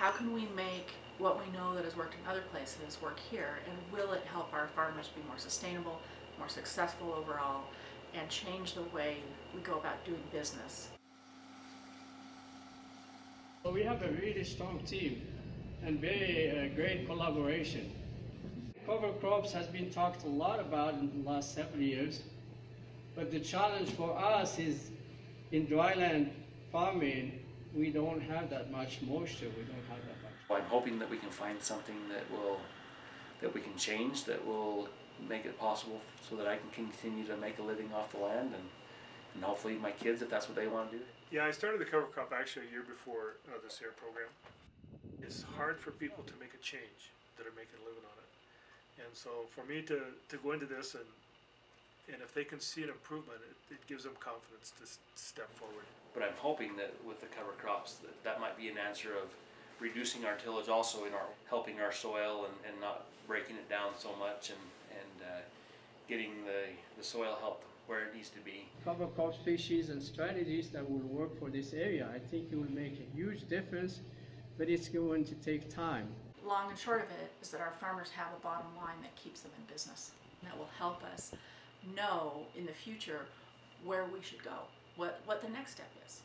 how can we make what we know that has worked in other places work here? And will it help our farmers be more sustainable, more successful overall, and change the way we go about doing business? So we have a really strong team and very uh, great collaboration. Cover crops has been talked a lot about in the last several years, but the challenge for us is in dryland farming, we don't have that much moisture, we don't have that much. I'm hoping that we can find something that will, that we can change, that will make it possible so that I can continue to make a living off the land and, and hopefully my kids, if that's what they want to do. Yeah, I started the cover crop actually a year before uh, this SARE program. It's hard for people to make a change that are making a living on it. And so for me to, to go into this and and if they can see an improvement, it, it gives them confidence to s- step forward. But I'm hoping that with the cover crops, that that might be an answer of reducing our tillage also in our, helping our soil and, and not breaking it down so much and, and, uh, getting the, the soil health where it needs to be. Cover crop species and strategies that will work for this area. I think it will make a huge difference, but it's going to take time. Long and short of it is that our farmers have a bottom line that keeps them in business. And that will help us know in the future where we should go, what, what the next step is.